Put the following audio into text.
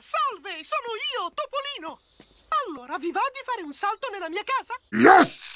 Salve, sono io, Topolino! Allora, vi va di fare un salto nella mia casa? Yes!